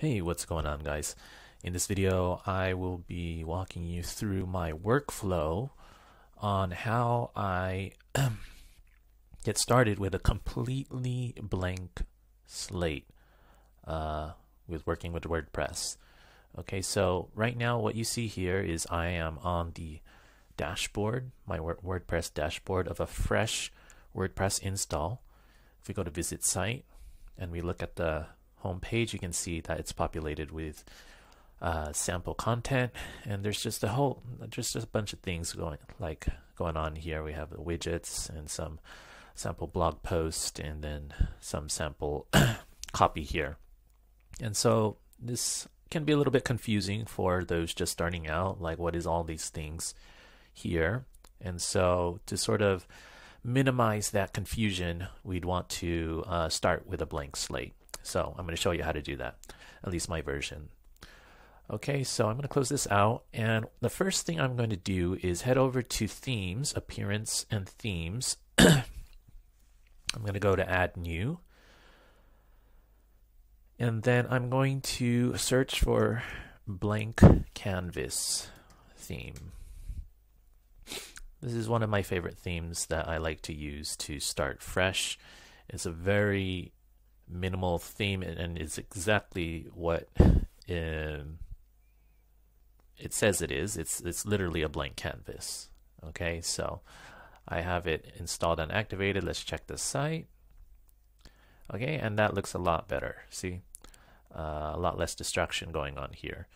Hey, what's going on guys? In this video, I will be walking you through my workflow on how I get started with a completely blank slate uh, with working with WordPress. Okay, so right now what you see here is I am on the dashboard, my WordPress dashboard of a fresh WordPress install. If we go to visit site and we look at the home page, you can see that it's populated with uh, sample content, and there's just a whole, just a bunch of things going like going on here. We have the widgets and some sample blog post, and then some sample copy here. And so this can be a little bit confusing for those just starting out, like what is all these things here? And so to sort of minimize that confusion, we'd want to uh, start with a blank slate. So I'm going to show you how to do that, at least my version. Okay, so I'm going to close this out. And the first thing I'm going to do is head over to Themes, Appearance and Themes. I'm going to go to Add New. And then I'm going to search for Blank Canvas theme. This is one of my favorite themes that I like to use to start fresh. It's a very minimal theme and it's exactly what um, it says it is. It's it's literally a blank canvas. Okay, so I have it installed and activated. Let's check the site. Okay, and that looks a lot better. See, uh, a lot less distraction going on here.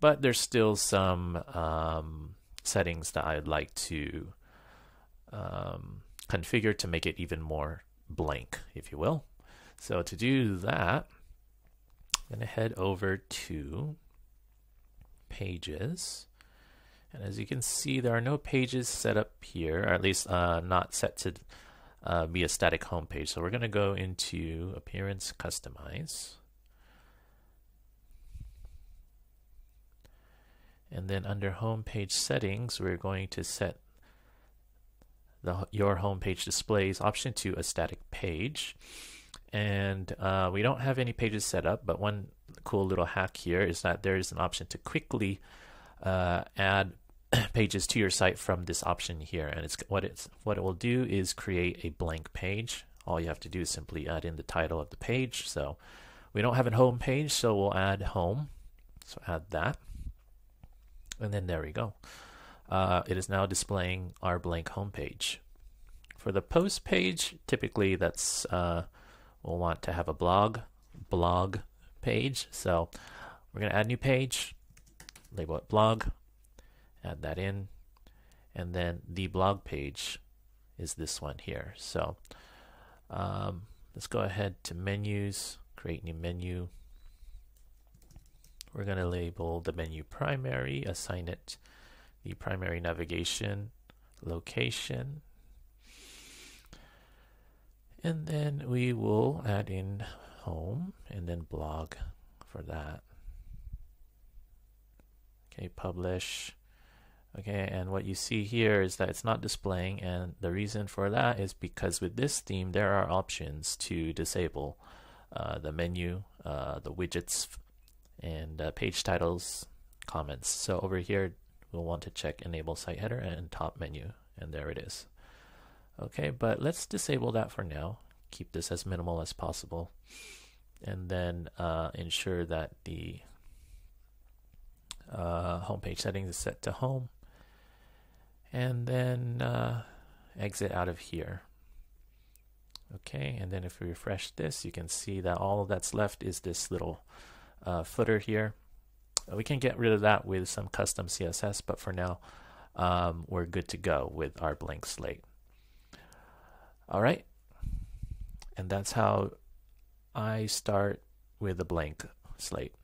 But there's still some um, settings that I'd like to um, configure to make it even more blank, if you will. So to do that, I'm going to head over to pages. And as you can see, there are no pages set up here, or at least uh, not set to uh, be a static home page. So we're going to go into Appearance Customize. And then under Home Page Settings, we're going to set the, your home page displays option to a static page and uh, we don't have any pages set up but one cool little hack here is that there is an option to quickly uh, add pages to your site from this option here. And it's what it's what it will do is create a blank page. All you have to do is simply add in the title of the page. So we don't have a home page so we'll add home. So add that. And then there we go. Uh, it is now displaying our blank home page. For the post page typically that's uh, we'll want to have a blog blog page. So we're going to add a new page, label it blog, add that in, and then the blog page is this one here. So um, let's go ahead to menus, create new menu. We're going to label the menu primary, assign it the primary navigation location and then we will add in home and then blog for that. Okay publish. Okay and what you see here is that it's not displaying and the reason for that is because with this theme there are options to disable uh, the menu uh, the widgets and uh, page titles comments. So over here we'll want to check enable site header and top menu and there it is Okay, but let's disable that for now. Keep this as minimal as possible. And then uh, ensure that the uh, homepage settings is set to home. And then uh, exit out of here. Okay, and then if we refresh this, you can see that all that's left is this little uh, footer here. We can get rid of that with some custom CSS, but for now, um, we're good to go with our blank slate. All right. And that's how I start with a blank slate.